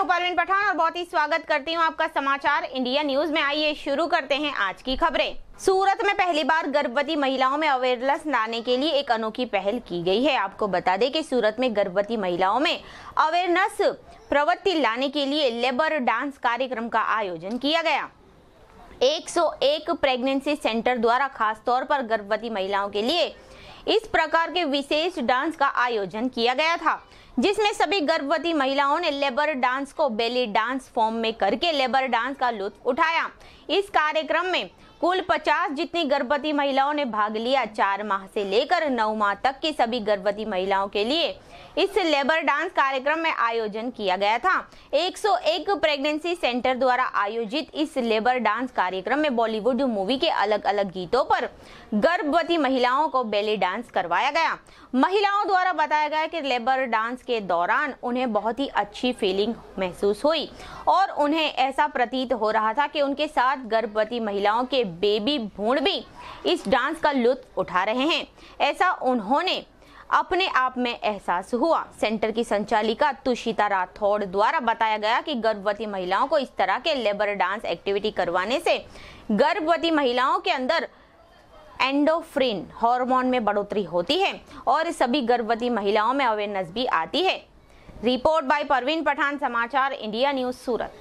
हूँ परवीन पठान और बहुत ही स्वागत करती हूँ आपका समाचार इंडिया न्यूज़ में। आइए शुरू करते हैं आज की खबरें। सूरत में पहली बार गर्भवती महिलाओं में अवेयरनेस लाने के लिए एक अनोखी पहल की गई है। आपको बता दें कि सूरत में गर्भवती महिलाओं में अवेयरनेस प्रवृत्ति लाने के लिए लेबर डांस कार्यक्रम का आयोजन किया गया। 101 प्रेगनेंसी सेंटर द्वारा खास तौर पर गर्भवती महिलाओं के लिए इस प्रकार के विशेष डांस का आयोजन किया गया था। जिसमें सभी गर्भवती महिलाओं ने लेबर डांस को बेली डांस फॉर्म में करके लेबर डांस का लुत्फ उठाया। इस कार्यक्रम में कुल 50 जितनी गर्भवती महिलाओं ने भाग लिया, चार माह से लेकर नौ माह तक की सभी गर्भवती महिलाओं के लिए इस लेबर डांस कार्यक्रम में आयोजन किया गया था। 101 प्रेगनेंसी सेंटर द्वारा आयोजित इस लेबर डांस कार्यक्रम में बॉलीवुड मूवी के अलग अलग गीतों पर गर्भवती महिलाओं को बेली डांस करवाया गया। महिलाओं द्वारा बताया गया कि लेबर डांस के दौरान उन्हें बहुत ही अच्छी फीलिंग महसूस हुई और उन्हें ऐसा प्रतीत हो रहा था कि उनके साथ गर्भवती महिलाओं के बेबी भूण भी इस डांस का लुत्फ उठा रहे हैं। ऐसा उन्होंने अपने आप में एहसास हुआ। सेंटर की संचालिका तुषिता राठौड़ द्वारा बताया गया कि गर्भवती महिलाओं को इस तरह के लेबर डांस एक्टिविटी करवाने से गर्भवती महिलाओं के अंदर एंडोफ्रिन हार्मोन में बढ़ोतरी होती है और सभी गर्भवती महिलाओं में अवेयरनेस भी आती है। रिपोर्ट बाय परवीन पठान, समाचार, इंडिया न्यूज़, सूरत।